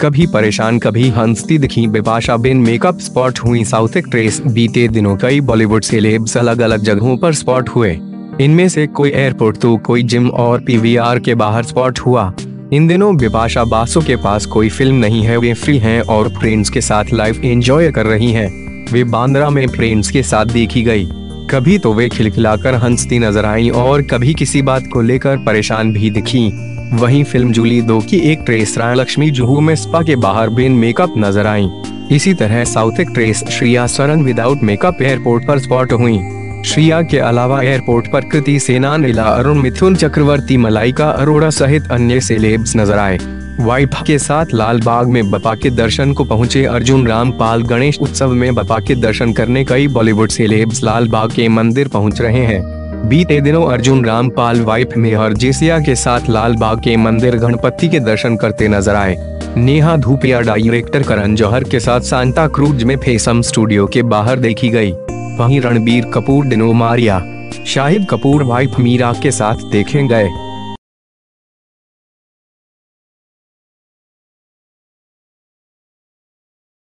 कभी परेशान, कभी हंसती दिखी। बिपाशा बिन मेकअप स्पॉट हुई साउथ एक्ट्रेस। बीते दिनों कई बॉलीवुड सेलेब्स अलग अलग जगहों पर स्पॉट हुए। इनमें से कोई एयरपोर्ट तो कोई जिम और पीवीआर के बाहर स्पॉट हुआ। इन दिनों बिपाशा बासु के पास कोई फ़िल्म नहीं है। वे फ्री हैं और फ्रेंड्स के साथ लाइफ एंजॉय कर रही हैं। वे बांद्रा में फ्रेंड्स के साथ देखी गई। कभी तो वे खिलखिलाकर हंसती नज़र आई और कभी किसी बात को लेकर परेशान भी दिखी। वहीं फ़िल्म जूली दो की एक ट्रेस राय लक्ष्मी जुहू में स्पा के बाहर बिन मेकअप नज़र आई। इसी तरह south actress Shriya Saran without makeup airport पर स्पॉट हुई। श्रिया के अलावा एयरपोर्ट पर कृति सेना, नीला अरुण, मिथुन चक्रवर्ती, मलाइका अरोड़ा सहित अन्य सेलेब्स नज़र आए। वाइफ के साथ लाल बाग में बपा के दर्शन को पहुँचे अर्जुन रामपाल। गणेश उत्सव में बपा के दर्शन करने कई बॉलीवुड सेलेब्स लाल बाग के मंदिर पहुँच रहे हैं। बीते दिनों अर्जुन रामपाल वाइफ मेहर जेसिया के साथ लाल बाग के मंदिर गणपति के दर्शन करते नज़र आए। नेहा धूपिया डायरेक्टर करण जौहर के साथ सांता क्रूज में फेसम स्टूडियो के बाहर देखी गई। वहीं रणबीर कपूर डिनो मारिया, शाहिद कपूर वाइफ मीरा के साथ देखे गए।